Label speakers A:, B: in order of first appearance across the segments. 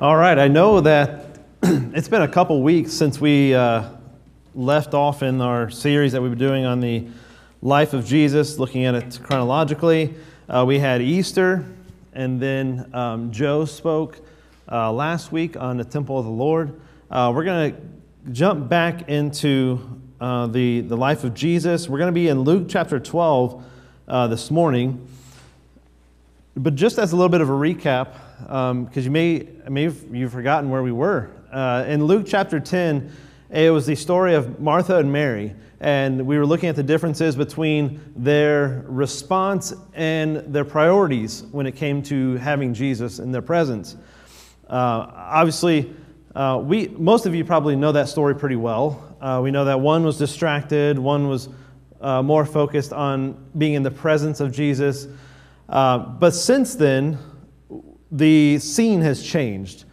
A: All right, I know that it's been a couple weeks since we uh, left off in our series that we've been doing on the life of Jesus, looking at it chronologically. Uh, we had Easter, and then um, Joe spoke uh, last week on the temple of the Lord. Uh, we're going to jump back into uh, the, the life of Jesus. We're going to be in Luke chapter 12 uh, this morning. But just as a little bit of a recap, because um, you may, may have, you've forgotten where we were. Uh, in Luke chapter 10, it was the story of Martha and Mary, and we were looking at the differences between their response and their priorities when it came to having Jesus in their presence. Uh, obviously, uh, we, most of you probably know that story pretty well. Uh, we know that one was distracted, one was uh, more focused on being in the presence of Jesus. Uh, but since then, the scene has changed.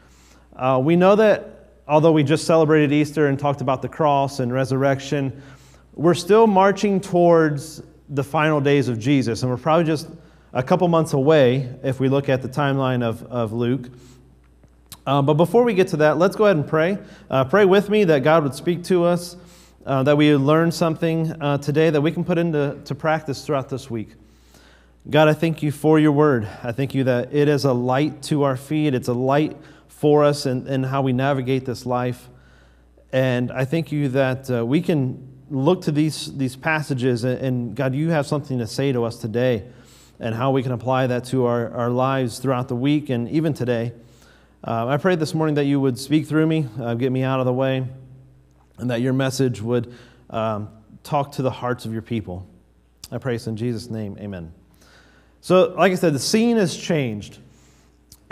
A: Uh, we know that although we just celebrated Easter and talked about the cross and resurrection, we're still marching towards the final days of Jesus. And we're probably just a couple months away if we look at the timeline of, of Luke. Uh, but before we get to that, let's go ahead and pray. Uh, pray with me that God would speak to us, uh, that we learn something uh, today that we can put into to practice throughout this week. God, I thank you for your word. I thank you that it is a light to our feet, it's a light for us and, and how we navigate this life. And I thank you that uh, we can look to these, these passages, and, and, God, you have something to say to us today and how we can apply that to our, our lives throughout the week and even today. Uh, I pray this morning that you would speak through me, uh, get me out of the way, and that your message would um, talk to the hearts of your people. I pray this in Jesus' name. Amen. So, like I said, the scene has changed.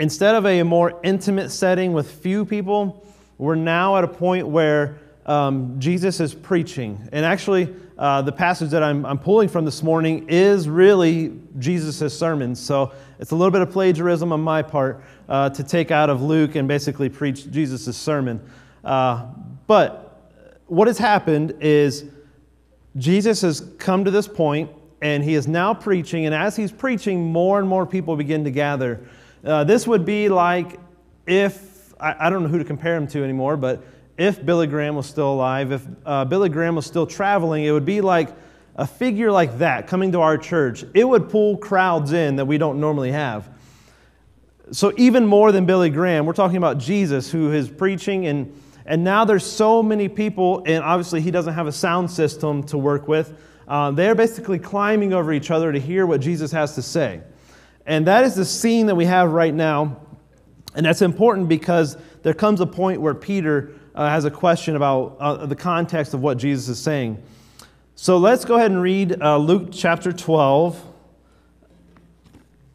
A: Instead of a more intimate setting with few people, we're now at a point where um, Jesus is preaching. And actually, uh, the passage that I'm, I'm, pulling from this morning is really Jesus' sermon. So it's a little bit of plagiarism on my part uh, to take out of Luke and basically preach Jesus' sermon. Uh, but what has happened is Jesus has come to this point and he is now preaching. And as he's preaching, more and more people begin to gather. Uh, this would be like if, I, I, don't know who to compare him to anymore, but if Billy Graham was still alive, if uh, Billy Graham was still traveling, it would be like a figure like that coming to our church. It would pull crowds in that we don't normally have. So, even more than Billy Graham, we're talking about Jesus who is preaching, and, and now there's so many people, and obviously he doesn't have a sound system to work with. Uh, they're basically climbing over each other to hear what Jesus has to say. And that is the scene that we have right now. And that's important because there comes a point where Peter uh, has a question about uh, the context of what Jesus is saying. So let's go ahead and read uh, Luke chapter 12.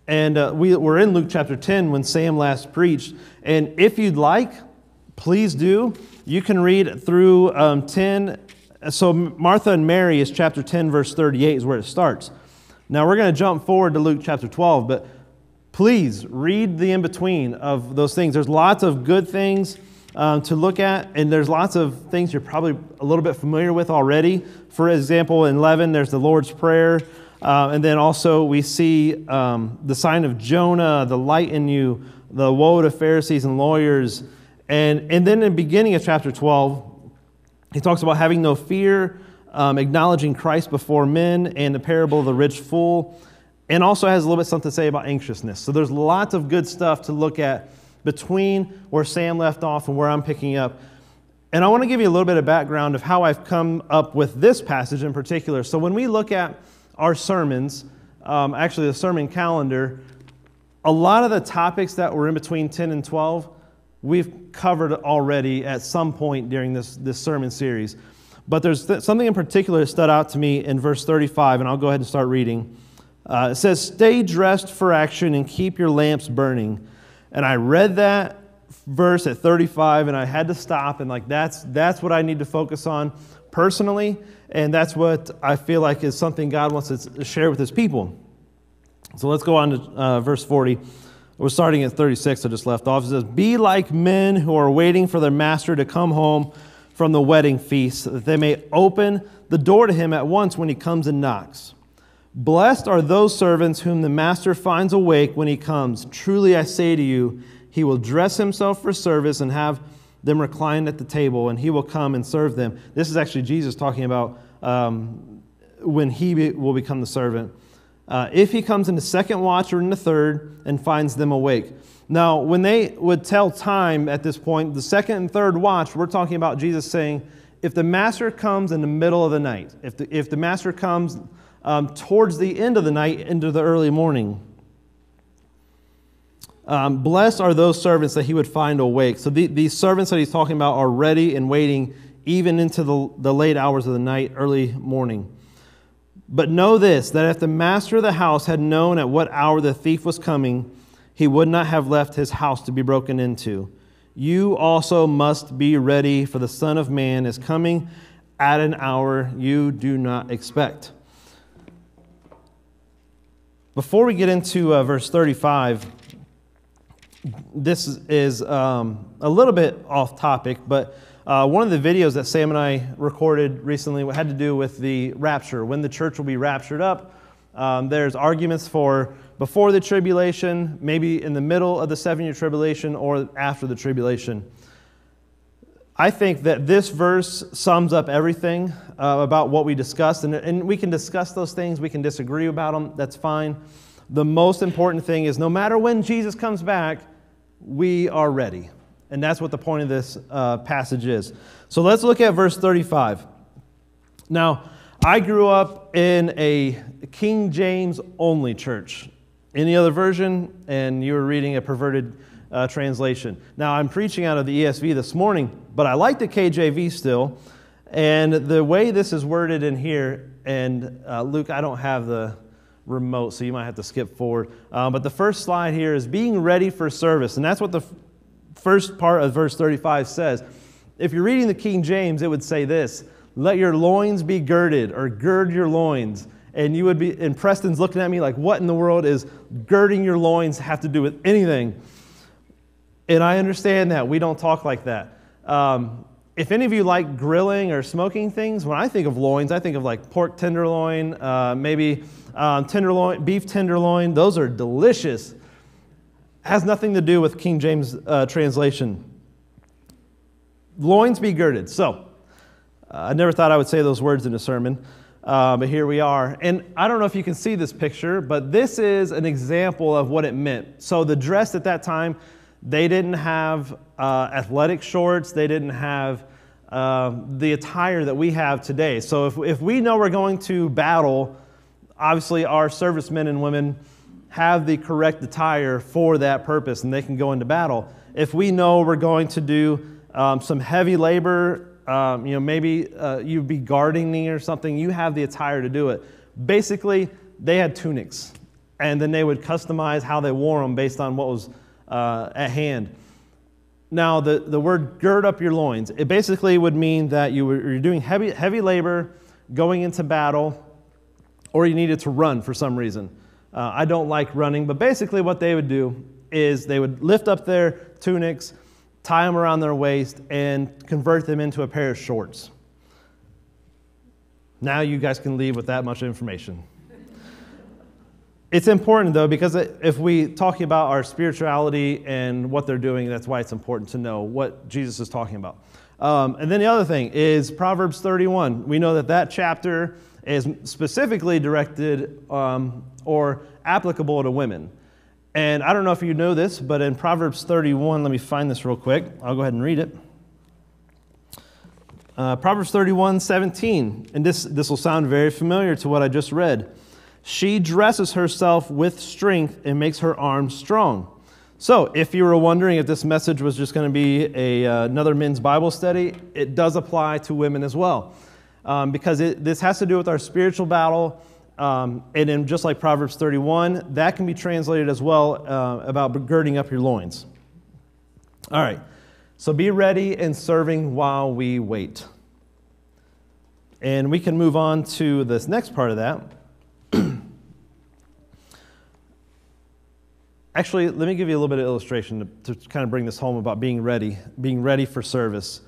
A: And uh, we, we're in Luke chapter 10 when Sam last preached. And if you'd like, please do. You can read through um, 10 so Martha and Mary is chapter 10, verse 38 is where it starts. Now we're going to jump forward to Luke chapter 12, but please read the in between of those things. There's lots of good things um, to look at, and there's lots of things you're probably a little bit familiar with already. For example, in 11, there's the Lord's Prayer. Uh, and then also we see um, the sign of Jonah, the light in you, the woe to Pharisees and lawyers. And, and then in the beginning of chapter 12, he talks about having no fear, um, acknowledging Christ before men, and the parable of the rich fool, and also has a little bit something to say about anxiousness. So there's lots of good stuff to look at between where Sam left off and where I'm picking up. And I want to give you a little bit of background of how I've come up with this passage in particular. So when we look at our sermons, um, actually the sermon calendar, a lot of the topics that were in between 10 and 12 we've covered already at some point during this, this sermon series. But there's th- something in particular that stood out to me in verse 35, and I'll go ahead and start reading. Uh, it says, Stay dressed for action and keep your lamps burning. And I read that verse at 35, and I had to stop, and like, that's, that's what I need to focus on personally, and that's what I feel like is something God wants to share with his people. So let's go on to uh, verse 40. We're starting at 36, I just left off. It says, Be like men who are waiting for their master to come home from the wedding feast, that they may open the door to him at once when he comes and knocks. Blessed are those servants whom the master finds awake when he comes. Truly I say to you, he will dress himself for service and have them reclined at the table, and he will come and serve them. This is actually Jesus talking about um, when he be, will become the servant. Uh, if he comes in the second watch or in the third and finds them awake. Now, when they would tell time at this point, the second and third watch, we're talking about Jesus saying, if the master comes in the middle of the night, if the, if the master comes um, towards the end of the night into the early morning, um, blessed are those servants that he would find awake. So the, these servants that he's talking about are ready and waiting even into the, the late hours of the night, early morning. But know this that if the master of the house had known at what hour the thief was coming, he would not have left his house to be broken into. You also must be ready, for the Son of Man is coming at an hour you do not expect. Before we get into uh, verse 35, this is um, a little bit off topic, but uh, one of the videos that Sam and I recorded recently had to do with the rapture, when the church will be raptured up. Um, there's arguments for before the tribulation, maybe in the middle of the seven year tribulation, or after the tribulation. I think that this verse sums up everything uh, about what we discussed, and, and we can discuss those things, we can disagree about them, that's fine. The most important thing is no matter when Jesus comes back, we are ready. And that's what the point of this uh, passage is. So let's look at verse 35. Now, I grew up in a King James only church. Any other version, and you were reading a perverted uh, translation. Now, I'm preaching out of the ESV this morning, but I like the KJV still. And the way this is worded in here, and uh, Luke, I don't have the remote, so you might have to skip forward. Um, but the first slide here is being ready for service. And that's what the first part of verse 35 says. If you're reading the King James, it would say this Let your loins be girded, or gird your loins. And you would be, and Preston's looking at me like, what in the world is girding your loins have to do with anything? And I understand that. We don't talk like that. Um, if any of you like grilling or smoking things, when I think of loins, I think of like pork tenderloin, uh, maybe um, tenderloin, beef tenderloin. Those are delicious. Has nothing to do with King James uh, translation. Loins be girded. So, uh, I never thought I would say those words in a sermon, uh, but here we are. And I don't know if you can see this picture, but this is an example of what it meant. So, the dress at that time, they didn't have uh, athletic shorts, they didn't have uh, the attire that we have today. So, if, if we know we're going to battle, obviously our servicemen and women have the correct attire for that purpose and they can go into battle. If we know we're going to do um, some heavy labor, um, you know, maybe uh, you'd be gardening or something, you have the attire to do it. Basically, they had tunics and then they would customize how they wore them based on what was uh, at hand. Now, the, the word gird up your loins, it basically would mean that you were, you're doing heavy, heavy labor, going into battle, or you needed to run for some reason. Uh, I don't like running, but basically, what they would do is they would lift up their tunics, tie them around their waist, and convert them into a pair of shorts. Now you guys can leave with that much information. It's important though, because if we talk about our spirituality and what they're doing, that's why it's important to know what Jesus is talking about. Um, and then the other thing is Proverbs 31. We know that that chapter is specifically directed um, or applicable to women. And I don't know if you know this, but in Proverbs 31, let me find this real quick. I'll go ahead and read it. Uh, Proverbs 31, 17. And this, this will sound very familiar to what I just read. She dresses herself with strength and makes her arms strong. So, if you were wondering if this message was just going to be a, uh, another men's Bible study, it does apply to women as well um, because it, this has to do with our spiritual battle. Um, and then, just like Proverbs 31, that can be translated as well uh, about girding up your loins. All right, so be ready and serving while we wait. And we can move on to this next part of that. Actually, let me give you a little bit of illustration to, to kind of bring this home about being ready, being ready for service.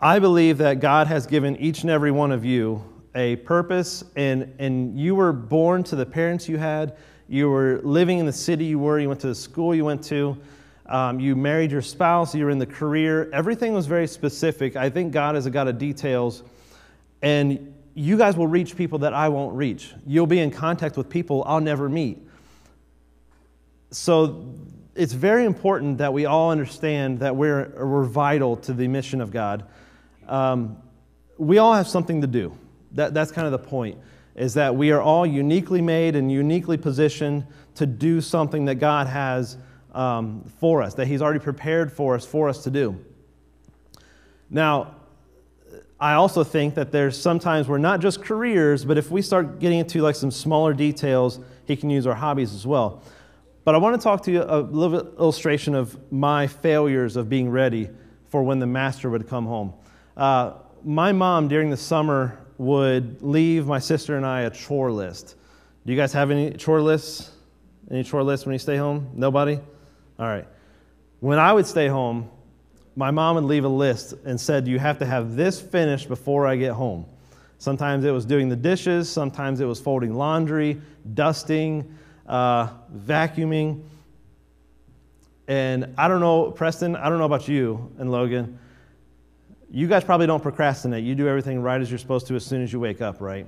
A: I believe that God has given each and every one of you a purpose, and, and you were born to the parents you had. You were living in the city you were. You went to the school you went to. Um, you married your spouse. You were in the career. Everything was very specific. I think God is a God of details. And you guys will reach people that I won't reach. You'll be in contact with people I'll never meet. So it's very important that we all understand that we're, we're vital to the mission of God. Um, we all have something to do. That, that's kind of the point, is that we are all uniquely made and uniquely positioned to do something that God has um, for us, that He's already prepared for us, for us to do. Now, I also think that there's sometimes we're not just careers, but if we start getting into like some smaller details, He can use our hobbies as well. But I want to talk to you a little illustration of my failures of being ready for when the master would come home. Uh, my mom during the summer would leave my sister and I a chore list. Do you guys have any chore lists? Any chore lists when you stay home? Nobody? All right. When I would stay home, my mom would leave a list and said, You have to have this finished before I get home. Sometimes it was doing the dishes, sometimes it was folding laundry, dusting, uh, vacuuming. And I don't know, Preston, I don't know about you and Logan. You guys probably don't procrastinate. You do everything right as you're supposed to as soon as you wake up, right?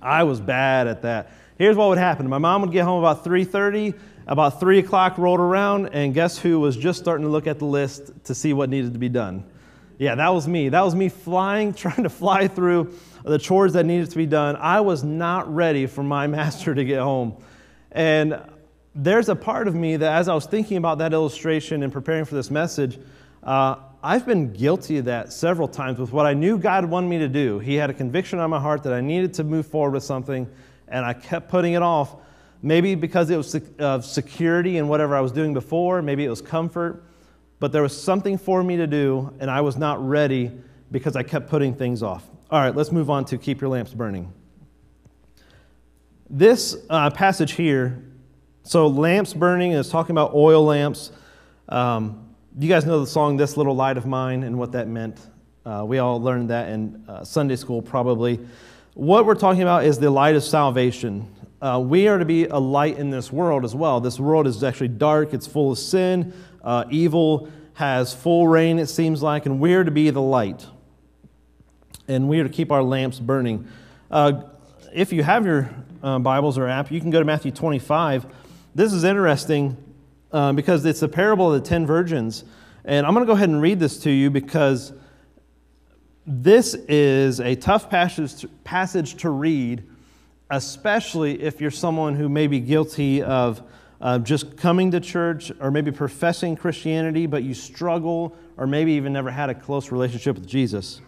A: I was bad at that. Here's what would happen. My mom would get home about 3:30. About 3 o'clock rolled around, and guess who was just starting to look at the list to see what needed to be done? Yeah, that was me. That was me flying, trying to fly through the chores that needed to be done. I was not ready for my master to get home. And there's a part of me that, as I was thinking about that illustration and preparing for this message, uh, I've been guilty of that several times with what I knew God wanted me to do. He had a conviction on my heart that I needed to move forward with something, and I kept putting it off. Maybe because it was of security in whatever I was doing before, maybe it was comfort, but there was something for me to do, and I was not ready because I kept putting things off. All right, let's move on to keep your lamps burning. This uh, passage here, so lamps burning is talking about oil lamps. Um, you guys know the song This Little Light of Mine and what that meant. Uh, we all learned that in uh, Sunday school, probably. What we're talking about is the light of salvation. Uh, we are to be a light in this world as well. This world is actually dark, it's full of sin, uh, evil has full reign, it seems like, and we're to be the light and we are to keep our lamps burning. Uh, if you have your uh, Bibles or app, you can go to Matthew 25. This is interesting uh, because it's the parable of the ten virgins. And I'm going to go ahead and read this to you because this is a tough passage to, passage to read, especially if you're someone who may be guilty of uh, just coming to church or maybe professing Christianity, but you struggle or maybe even never had a close relationship with Jesus.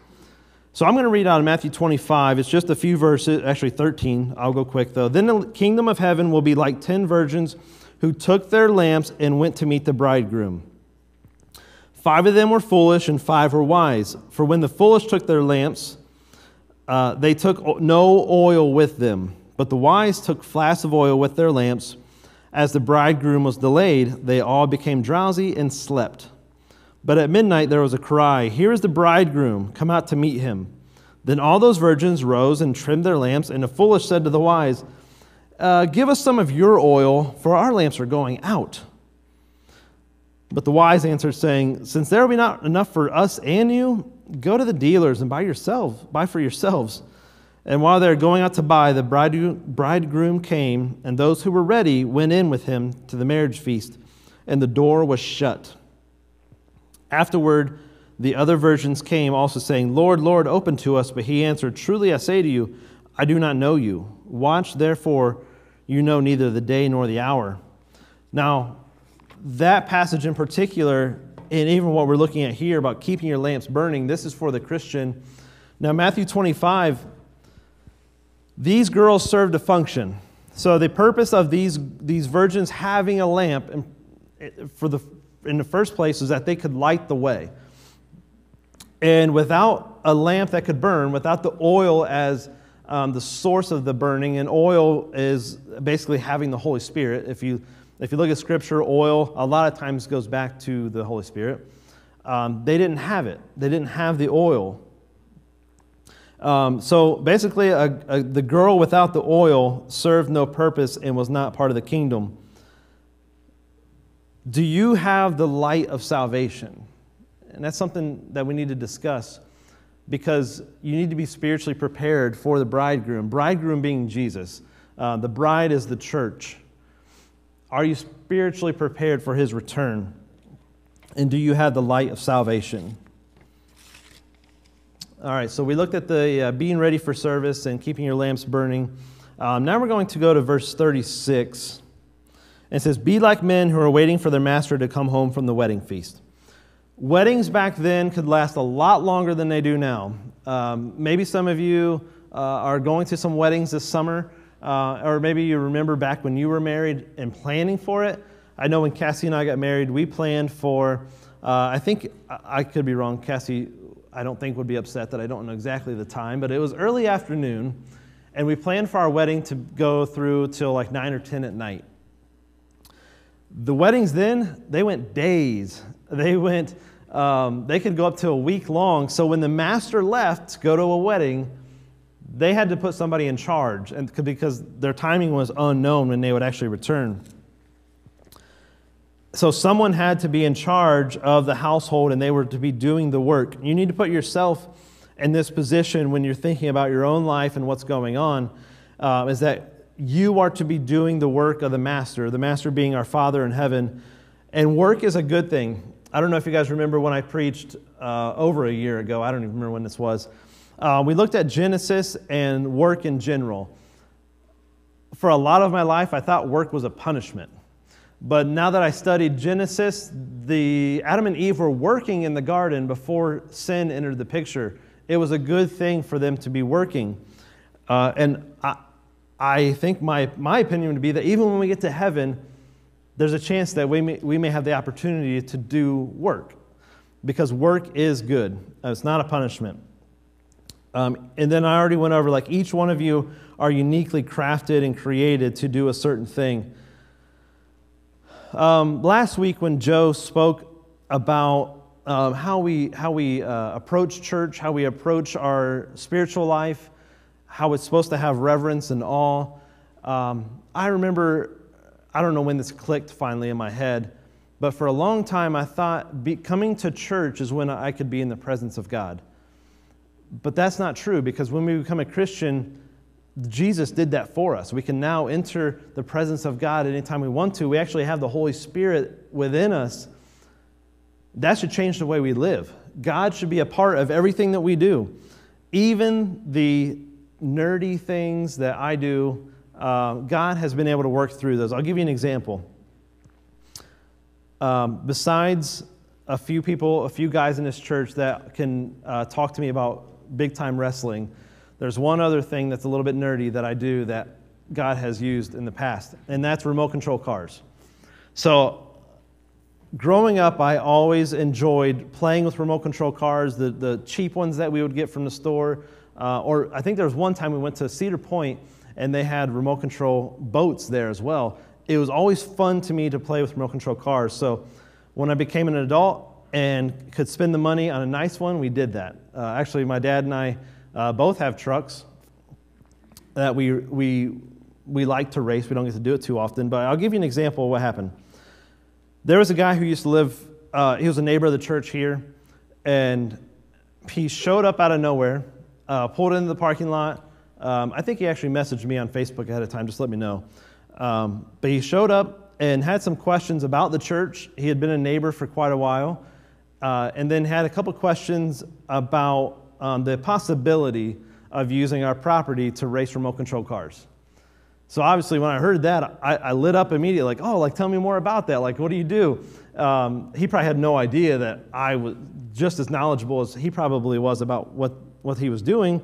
A: So I'm going to read out of Matthew 25. It's just a few verses, actually 13. I'll go quick though. Then the kingdom of heaven will be like ten virgins who took their lamps and went to meet the bridegroom. Five of them were foolish and five were wise. For when the foolish took their lamps, uh, they took no oil with them, but the wise took flasks of oil with their lamps. As the bridegroom was delayed, they all became drowsy and slept. But at midnight there was a cry, Here is the bridegroom, come out to meet him. Then all those virgins rose and trimmed their lamps, and the foolish said to the wise, uh, Give us some of your oil, for our lamps are going out. But the wise answered, saying, Since there will be not enough for us and you, go to the dealers and buy yourselves, buy for yourselves. And while they were going out to buy, the bridegroom came, and those who were ready went in with him to the marriage feast, and the door was shut. Afterward, the other virgins came also saying, Lord, Lord, open to us. But he answered, Truly I say to you, I do not know you. Watch therefore, you know neither the day nor the hour. Now, that passage in particular, and even what we're looking at here about keeping your lamps burning, this is for the Christian. Now, Matthew 25, these girls served a function. So, the purpose of these, these virgins having a lamp for the in the first place is that they could light the way. And without a lamp that could burn, without the oil as um, the source of the burning, and oil is basically having the Holy Spirit. If you, if you look at Scripture, oil a lot of times goes back to the Holy Spirit. Um, they didn't have it, they didn't have the oil. Um, so basically, a, a, the girl without the oil served no purpose and was not part of the kingdom. Do you have the light of salvation? And that's something that we need to discuss because you need to be spiritually prepared for the bridegroom. Bridegroom being Jesus, uh, the bride is the church. Are you spiritually prepared for his return? And do you have the light of salvation? All right, so we looked at the uh, being ready for service and keeping your lamps burning. Um, now we're going to go to verse 36. And it says, Be like men who are waiting for their master to come home from the wedding feast. Weddings back then could last a lot longer than they do now. Um, maybe some of you uh, are going to some weddings this summer, uh, or maybe you remember back when you were married and planning for it. I know when Cassie and I got married, we planned for, uh, I think, I could be wrong, Cassie, I don't think would be upset that I don't know exactly the time, but it was early afternoon, and we planned for our wedding to go through till like 9 or 10 at night. The weddings then, they went days. They went, um, they could go up to a week long. So when the master left to go to a wedding, they had to put somebody in charge and, because their timing was unknown when they would actually return. So someone had to be in charge of the household and they were to be doing the work. You need to put yourself in this position when you're thinking about your own life and what's going on, uh, is that you are to be doing the work of the Master, the Master being our Father in heaven. And work is a good thing. I don't know if you guys remember when I preached uh, over a year ago. I don't even remember when this was. Uh, we looked at Genesis and work in general. For a lot of my life, I thought work was a punishment. But now that I studied Genesis, the Adam and Eve were working in the garden before sin entered the picture. It was a good thing for them to be working. Uh, and I, I think my, my opinion would be that even when we get to heaven, there's a chance that we may, we may have the opportunity to do work because work is good. It's not a punishment. Um, and then I already went over like each one of you are uniquely crafted and created to do a certain thing. Um, last week, when Joe spoke about um, how we, how we uh, approach church, how we approach our spiritual life, how it's supposed to have reverence and awe. Um, I remember, I don't know when this clicked finally in my head, but for a long time I thought be, coming to church is when I could be in the presence of God. But that's not true because when we become a Christian, Jesus did that for us. We can now enter the presence of God anytime we want to. We actually have the Holy Spirit within us. That should change the way we live. God should be a part of everything that we do. Even the nerdy things that I do, uh, God has been able to work through those. I'll give you an example. Um, besides a few people, a few guys in this church that can uh, talk to me about big time wrestling, there's one other thing that's a little bit nerdy that I do that God has used in the past, and that's remote control cars. So, growing up, I always enjoyed playing with remote control cars, the, the cheap ones that we would get from the store. Uh, or I think there was one time we went to Cedar Point and they had remote control boats there as well. It was always fun to me to play with remote control cars. So when I became an adult and could spend the money on a nice one, we did that. Uh, actually, my dad and I uh, both have trucks that we, we, we like to race. We don't get to do it too often, but I'll give you an example of what happened. There was a guy who used to live, uh, he was a neighbor of the church here, and he showed up out of nowhere uh, pulled into the parking lot. Um, I think he actually messaged me on Facebook ahead of time, just let me know. Um, but he showed up and had some questions about the church. He had been a neighbor for quite a while, uh, and then had a couple questions about um, the possibility of using our property to race remote control cars. So obviously, when I heard that, I, I, lit up immediately, like, oh, like, tell me more about that. Like, what do you do? Um, he probably had no idea that I was just as knowledgeable as he probably was about what what he was doing.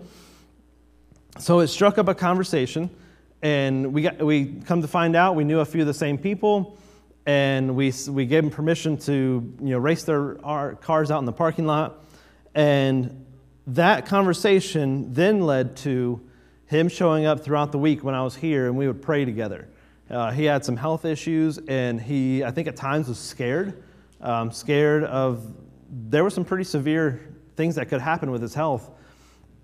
A: So it struck up a conversation, and we, got, we come to find out we knew a few of the same people, and we, we gave them permission to you know, race their our cars out in the parking lot. And that conversation then led to him showing up throughout the week when I was here, and we would pray together. Uh, he had some health issues, and he, I think at times, was scared. Um, scared of, there were some pretty severe things that could happen with his health.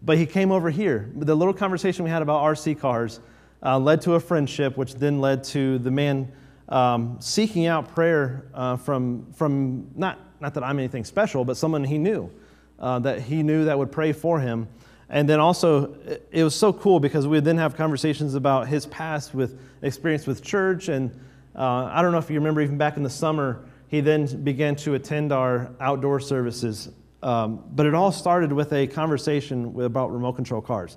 A: But he came over here. The little conversation we had about RC cars uh, led to a friendship, which then led to the man um, seeking out prayer uh, from, from not, not that I'm anything special, but someone he knew, uh, that he knew that would pray for him. And then also, it was so cool because we would then have conversations about his past with experience with church. And uh, I don't know if you remember, even back in the summer, he then began to attend our outdoor services. Um, but it all started with a conversation about remote control cars.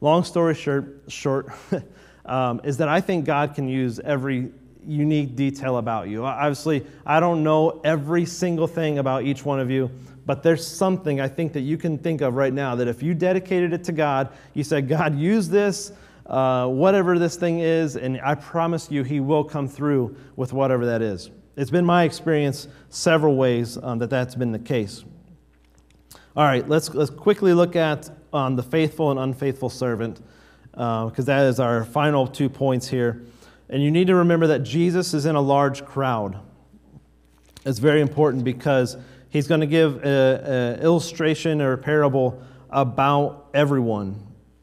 A: Long story short, short um, is that I think God can use every unique detail about you. Obviously, I don't know every single thing about each one of you, but there's something I think that you can think of right now that if you dedicated it to God, you said, God, use this, uh, whatever this thing is, and I promise you, He will come through with whatever that is. It's been my experience several ways um, that that's been the case. All right, let's, let's quickly look at um, the faithful and unfaithful servant, because uh, that is our final two points here. And you need to remember that Jesus is in a large crowd. It's very important because he's going to give an illustration or a parable about everyone.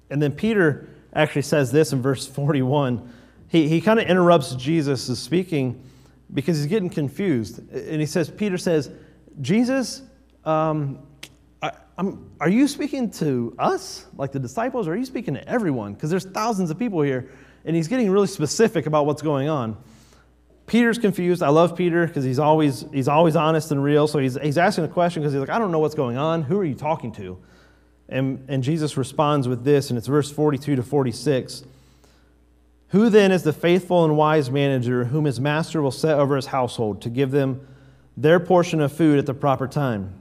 A: And then Peter actually says this in verse 41. He, he kind of interrupts Jesus' speaking because he's getting confused. And he says, Peter says, Jesus, um, I, are you speaking to us, like the disciples, or are you speaking to everyone? Because there's thousands of people here. And he's getting really specific about what's going on. Peter's confused. I love Peter because he's always, he's always honest and real. So he's, he's asking a question because he's like, I don't know what's going on. Who are you talking to? And, and Jesus responds with this, and it's verse 42 to 46. Who then is the faithful and wise manager whom his master will set over his household to give them their portion of food at the proper time?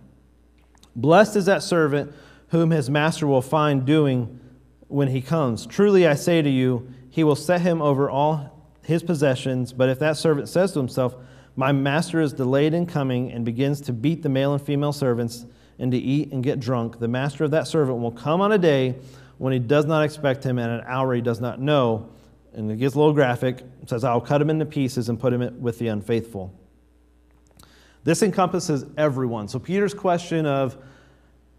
A: Blessed is that servant whom his master will find doing when he comes. Truly I say to you, he will set him over all his possessions. But if that servant says to himself, My master is delayed in coming, and begins to beat the male and female servants, and to eat and get drunk, the master of that servant will come on a day when he does not expect him, and an hour he does not know and it gets a little graphic. It says, I'll cut him into pieces and put him with the unfaithful. This encompasses everyone. So Peter's question of,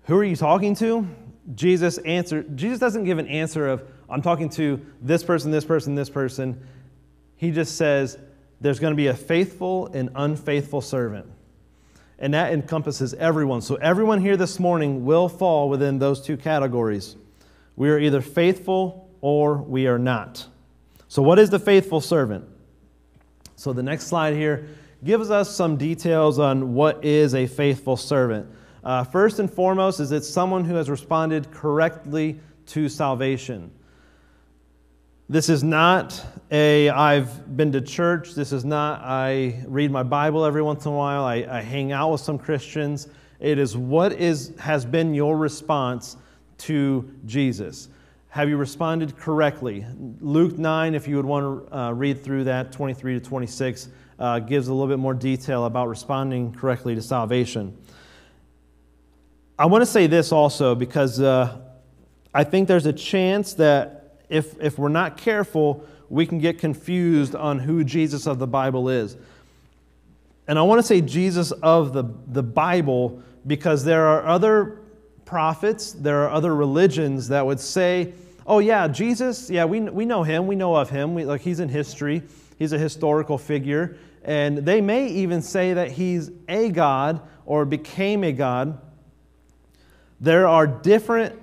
A: who are you talking to? Jesus answer, Jesus doesn't give an answer of, I'm talking to this person, this person, this person. He just says, there's going to be a faithful and unfaithful servant. And that encompasses everyone. So everyone here this morning will fall within those two categories. We are either faithful or we are not. So, what is the faithful servant? So, the next slide here gives us some details on what is a faithful servant. Uh, first and foremost, is it someone who has responded correctly to salvation. This is not a I've been to church. This is not I read my Bible every once in a while. I, I hang out with some Christians. It is what is has been your response to Jesus. Have you responded correctly? Luke 9, if you would want to uh, read through that, 23 to 26, uh, gives a little bit more detail about responding correctly to salvation. I want to say this also because uh, I think there's a chance that if, if we're not careful, we can get confused on who Jesus of the Bible is. And I want to say Jesus of the, the Bible because there are other prophets, there are other religions that would say oh, yeah, Jesus, yeah, we, we know him, we know of him, we, like he's in history, he's a historical figure. And they may even say that he's a God or became a God. There are different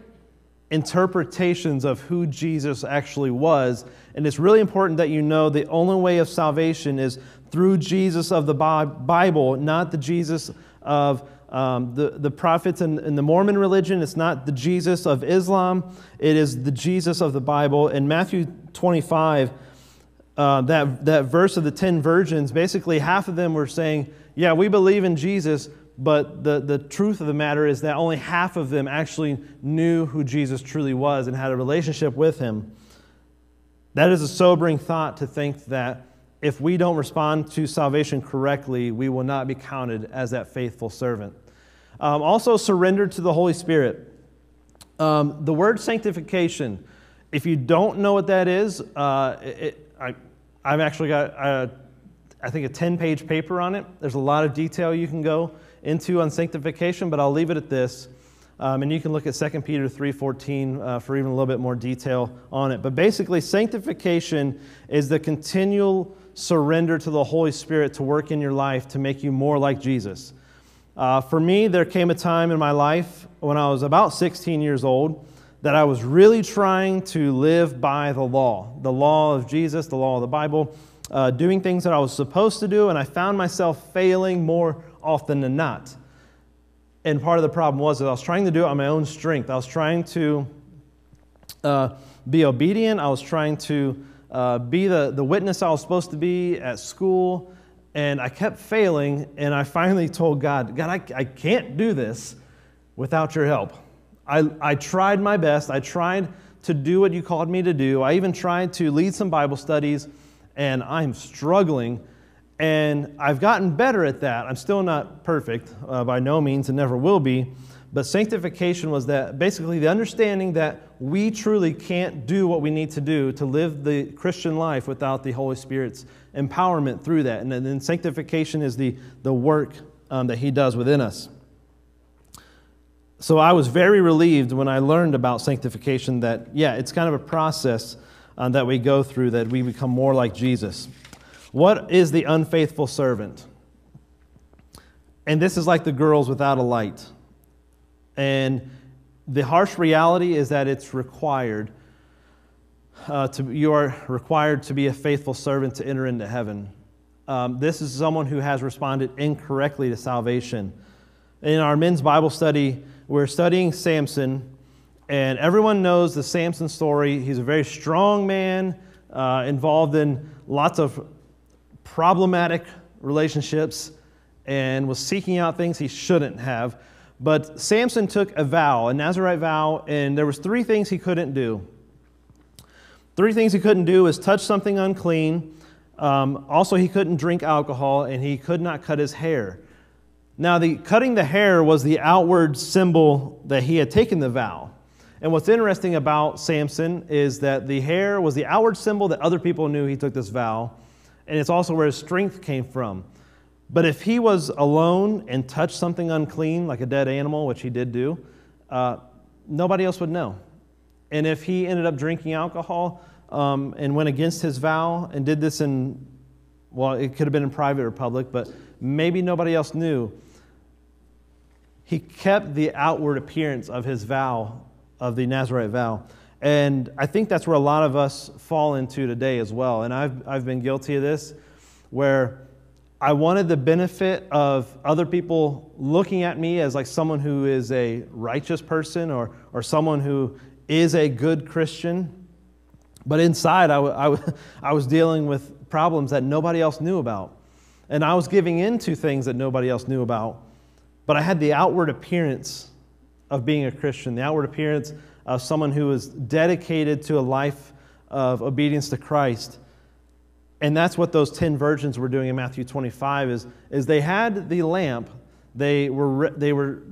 A: interpretations of who Jesus actually was. And it's really important that you know the only way of salvation is through Jesus of the Bible, not the Jesus of um, the, the prophets in, in the Mormon religion, it's not the Jesus of Islam, it is the Jesus of the Bible. In Matthew 25, uh, that, that verse of the 10 virgins, basically half of them were saying, Yeah, we believe in Jesus, but the, the truth of the matter is that only half of them actually knew who Jesus truly was and had a relationship with him. That is a sobering thought to think that if we don't respond to salvation correctly, we will not be counted as that faithful servant. Um, also, surrender to the Holy Spirit. Um, the word sanctification, if you don't know what that is, uh, it, I, I've actually got, a, I think, a 10 page paper on it. There's a lot of detail you can go into on sanctification, but I'll leave it at this. Um, and you can look at 2 Peter 3.14 uh, for even a little bit more detail on it. But basically, sanctification is the continual surrender to the Holy Spirit to work in your life to make you more like Jesus. Uh, for me, there came a time in my life when I was about 16 years old that I was really trying to live by the law, the law of Jesus, the law of the Bible, uh, doing things that I was supposed to do, and I found myself failing more often than not. And part of the problem was that I was trying to do it on my own strength. I was trying to uh, be obedient. I was trying to uh, be the, the witness I was supposed to be at school. And I kept failing. And I finally told God, God, I, I can't do this without your help. I, I tried my best. I tried to do what you called me to do. I even tried to lead some Bible studies. And I'm struggling and I've gotten better at that. I'm still not perfect uh, by no means and never will be. But sanctification was that basically the understanding that we truly can't do what we need to do to live the Christian life without the Holy Spirit's empowerment through that. And then sanctification is the, the work um, that He does within us. So I was very relieved when I learned about sanctification that, yeah, it's kind of a process uh, that we go through that we become more like Jesus. What is the unfaithful servant? And this is like the girls without a light. And the harsh reality is that it's required. Uh, to, you are required to be a faithful servant to enter into heaven. Um, this is someone who has responded incorrectly to salvation. In our men's Bible study, we're studying Samson, and everyone knows the Samson story. He's a very strong man, uh, involved in lots of problematic relationships and was seeking out things he shouldn't have. But Samson took a vow, a Nazarite vow, and there was three things he couldn't do. Three things he couldn't do is touch something unclean. Um, also, he couldn't drink alcohol, and he could not cut his hair. Now, the cutting the hair was the outward symbol that he had taken the vow. And what's interesting about Samson is that the hair was the outward symbol that other people knew he took this vow and it's also where his strength came from. But if he was alone and touched something unclean, like a dead animal, which he did do, uh, nobody else would know. And if he ended up drinking alcohol um, and went against his vow and did this in, well, it could have been in private or public, but maybe nobody else knew. He kept the outward appearance of his vow, of the Nazarite vow. And I think that's where a lot of us fall into today as well. And I've, I've been guilty of this, where I wanted the benefit of other people looking at me as like someone who is a righteous person or, or someone who is a good Christian. But inside, I, I, I was dealing with problems that nobody else knew about. And I was giving in to things that nobody else knew about. But I had the outward appearance of being a Christian, the outward appearance of someone who is dedicated to a life of obedience to Christ. And that's what those 10 virgins were doing in Matthew 25 is, is they had the lamp. They were, they were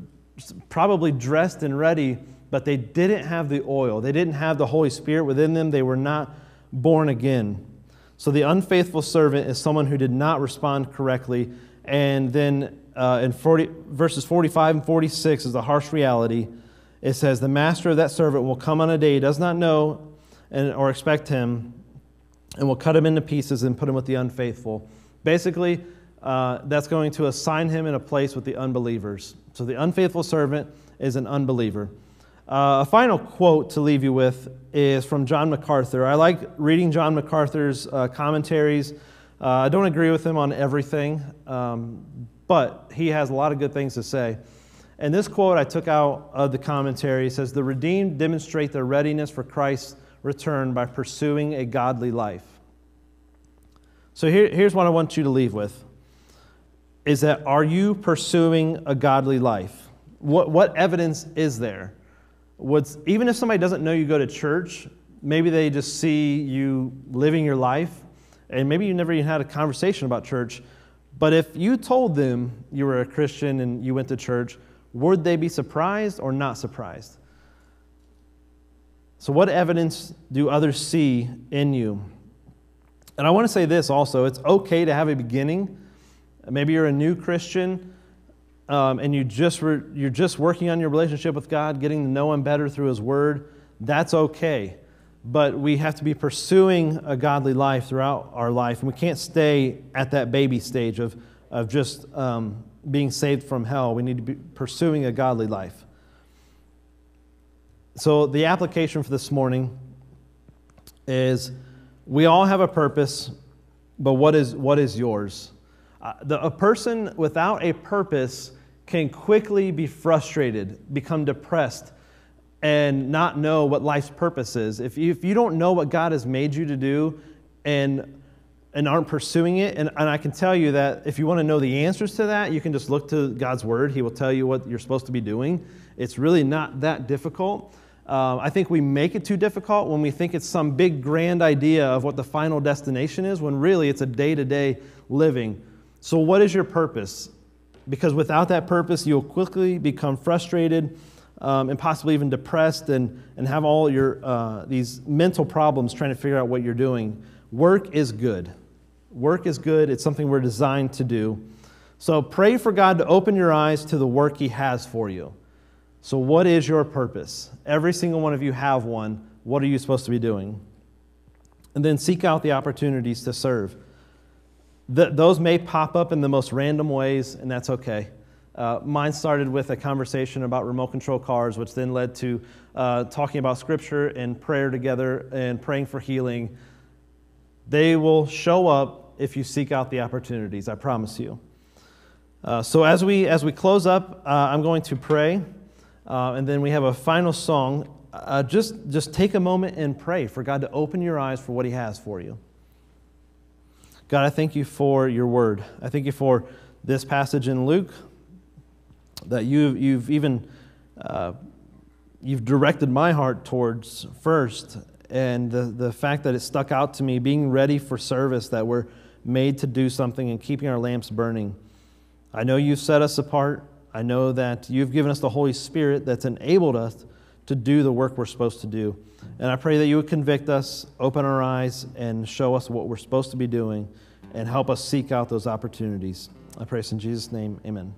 A: probably dressed and ready, but they didn't have the oil. They didn't have the Holy Spirit within them. They were not born again. So the unfaithful servant is someone who did not respond correctly. And then uh, in 40, verses 45 and 46 is the harsh reality it says, The master of that servant will come on a day he does not know and, or expect him, and will cut him into pieces and put him with the unfaithful. Basically, uh, that's going to assign him in a place with the unbelievers. So the unfaithful servant is an unbeliever. Uh, a final quote to leave you with is from John MacArthur. I like reading John MacArthur's uh, commentaries. Uh, I don't agree with him on everything, um, but he has a lot of good things to say. And this quote I took out of the commentary says, The redeemed demonstrate their readiness for Christ's return by pursuing a godly life. So here, here's what I want you to leave with is that are you pursuing a godly life? What, what evidence is there? What's, even if somebody doesn't know you go to church, maybe they just see you living your life, and maybe you never even had a conversation about church. But if you told them you were a Christian and you went to church, would they be surprised or not surprised? So, what evidence do others see in you? And I want to say this also it's okay to have a beginning. Maybe you're a new Christian. Um, and you just re- you're just working on your relationship with God, getting to know Him better through His Word, that's okay. But we have to be pursuing a godly life throughout our life, and we can't stay at that baby stage of, of just um, being saved from hell. We need to be pursuing a godly life. So, the application for this morning is we all have a purpose, but what is, what is yours? Uh, the, a person without a purpose can quickly be frustrated, become depressed, and not know what life's purpose is. If you, if you don't know what God has made you to do and, and aren't pursuing it, and, and I can tell you that if you want to know the answers to that, you can just look to God's Word. He will tell you what you're supposed to be doing. It's really not that difficult. Um, I think we make it too difficult when we think it's some big grand idea of what the final destination is, when really it's a day to day living. So, what is your purpose? Because without that purpose, you'll quickly become frustrated um, and possibly even depressed and, and have all your uh, these mental problems trying to figure out what you're doing. Work is good. Work is good. It's something we're designed to do. So, pray for God to open your eyes to the work He has for you. So, what is your purpose? Every single one of you have one. What are you supposed to be doing? And then seek out the opportunities to serve. The, those may pop up in the most random ways, and that's okay. Uh, mine started with a conversation about remote control cars, which then led to uh, talking about scripture and prayer together and praying for healing. They will show up if you seek out the opportunities, I promise you. Uh, so as we, as we close up, uh, I'm going to pray. Uh, and then we have a final song. Uh, just, just take a moment and pray for God to open your eyes for what He has for you. God, I thank you for your word. I thank you for this passage in Luke that you, you've even uh, you've directed my heart towards first, and the, the fact that it stuck out to me, being ready for service, that we're made to do something and keeping our lamps burning. I know you've set us apart. I know that you've given us the Holy Spirit that's enabled us to do the work we're supposed to do. And I pray that you would convict us, open our eyes, and show us what we're supposed to be doing, and help us seek out those opportunities. I pray this in Jesus' name. Amen.